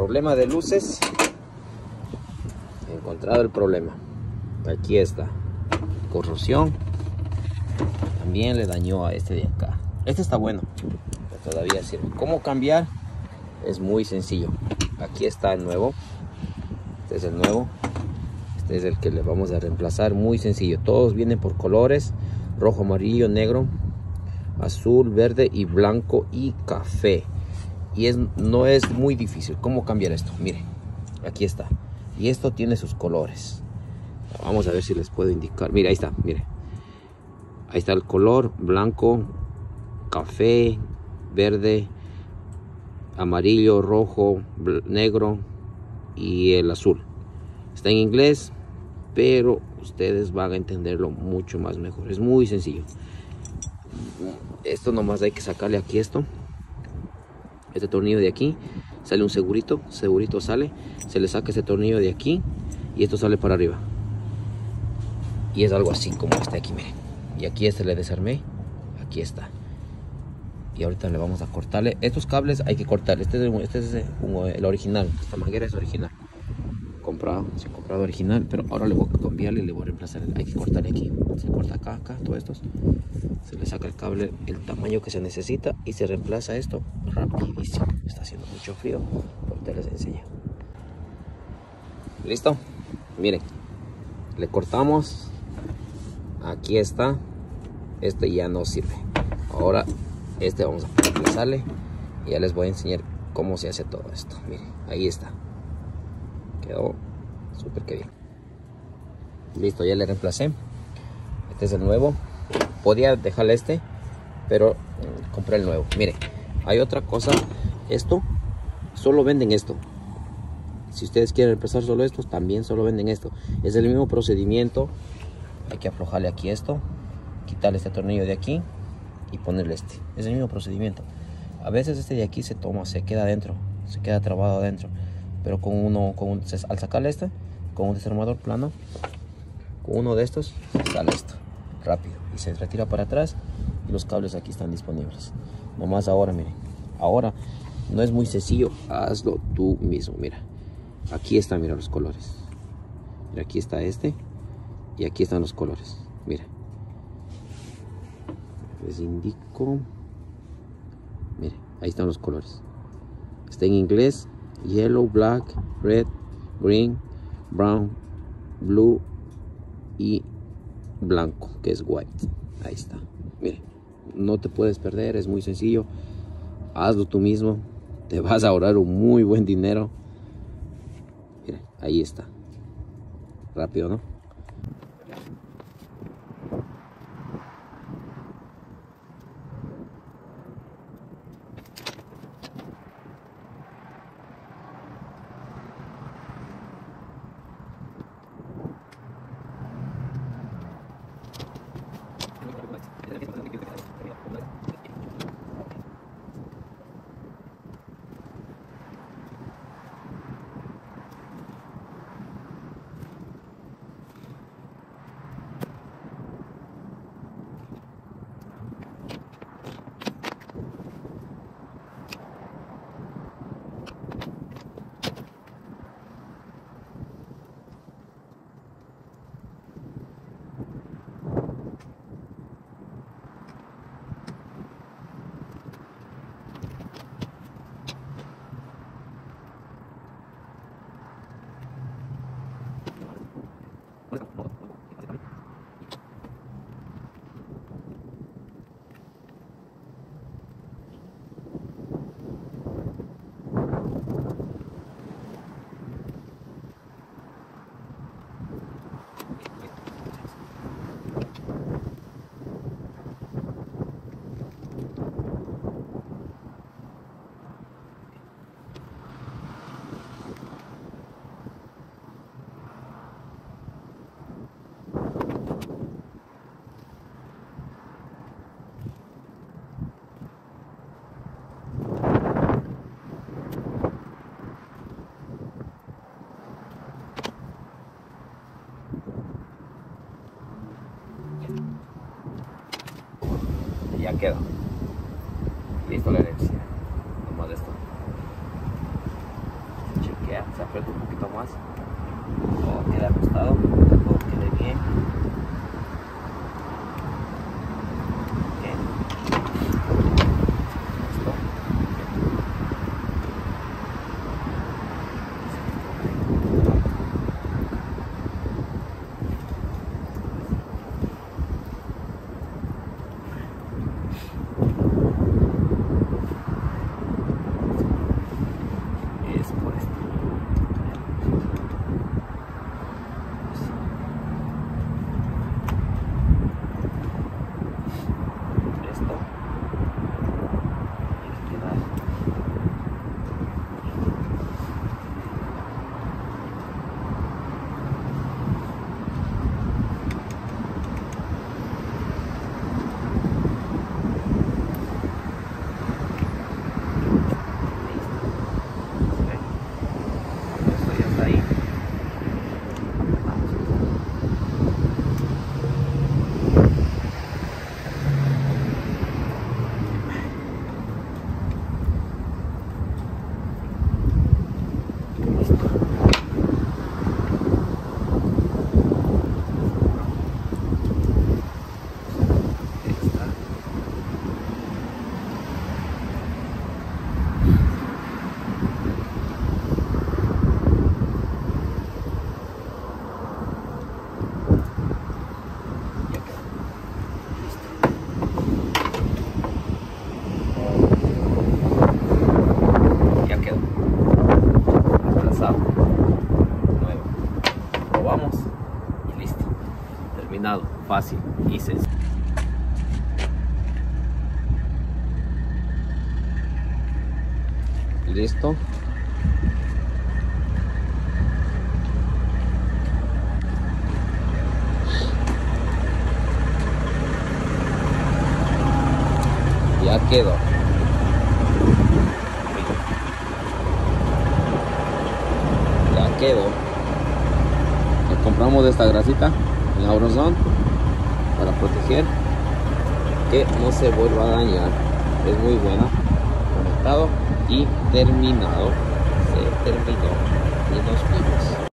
Problema de luces. Encontrado el problema. Aquí está. Corrosión. También le dañó a este de acá. Este está bueno. Todavía sirve. ¿Cómo cambiar? Es muy sencillo. Aquí está el nuevo. Este es el nuevo. Este es el que le vamos a reemplazar. Muy sencillo. Todos vienen por colores. Rojo, amarillo, negro, azul, verde y blanco y café. Y es, no es muy difícil. ¿Cómo cambiar esto? Mire, aquí está. Y esto tiene sus colores. Vamos a ver si les puedo indicar. Mire, ahí está, mire. Ahí está el color blanco, café, verde, amarillo, rojo, negro y el azul. Está en inglés, pero ustedes van a entenderlo mucho más mejor. Es muy sencillo. Esto nomás hay que sacarle aquí esto. Este tornillo de aquí. Sale un segurito. Segurito sale. Se le saca ese tornillo de aquí. Y esto sale para arriba. Y es algo así como este aquí, miren. Y aquí este le desarmé. Aquí está. Y ahorita le vamos a cortarle. Estos cables hay que cortar. Este es, este es el original. Esta manguera es original comprado, se ha comprado original, pero ahora le voy a cambiar y le voy a reemplazar. Hay que cortarle aquí, se corta acá, acá, todo esto. Se le saca el cable, el tamaño que se necesita y se reemplaza esto rapidísimo. Está haciendo mucho frío, ahorita les enseño. ¿Listo? Miren, le cortamos. Aquí está. Este ya no sirve. Ahora este vamos a reemplazarle y ya les voy a enseñar cómo se hace todo esto. Miren, ahí está quedó súper que bien. Listo ya le reemplacé. Este es el nuevo. Podía dejarle este pero mm, compré el nuevo. Mire hay otra cosa. Esto solo venden esto. Si ustedes quieren reemplazar solo estos también solo venden esto. Es el mismo procedimiento. Hay que aflojarle aquí esto quitarle este tornillo de aquí y ponerle este. Es el mismo procedimiento. A veces este de aquí se toma se queda adentro se queda trabado adentro pero con uno, con al sacarle este, con un desarmador plano, con uno de estos, sale esto, rápido, y se retira para atrás, y los cables aquí están disponibles. Nomás ahora, miren, ahora no es muy sencillo, hazlo tú mismo, mira, aquí están, mira los colores, mira, aquí está este, y aquí están los colores, mira, les indico, mire, ahí están los colores, está en inglés, yellow, black, red, green, brown, blue y blanco, que es white. Ahí está. Mire, no te puedes perder, es muy sencillo. Hazlo tú mismo. Te vas a ahorrar un muy buen dinero. Mire, ahí está. Rápido, ¿no? Let's go. Ya quedó. Listo la herencia. Nomás esto. se aprieta un poquito más. Todo quede ajustado, todo quede bien. Listo. Ya quedó. Ya quedó. Compramos esta grasita en Auronzone para proteger que no se vuelva a dañar. Es muy buena. Conectado y terminado. Se terminó. Y nos vimos